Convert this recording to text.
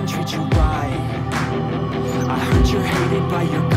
treat you right. I heard you're hated by your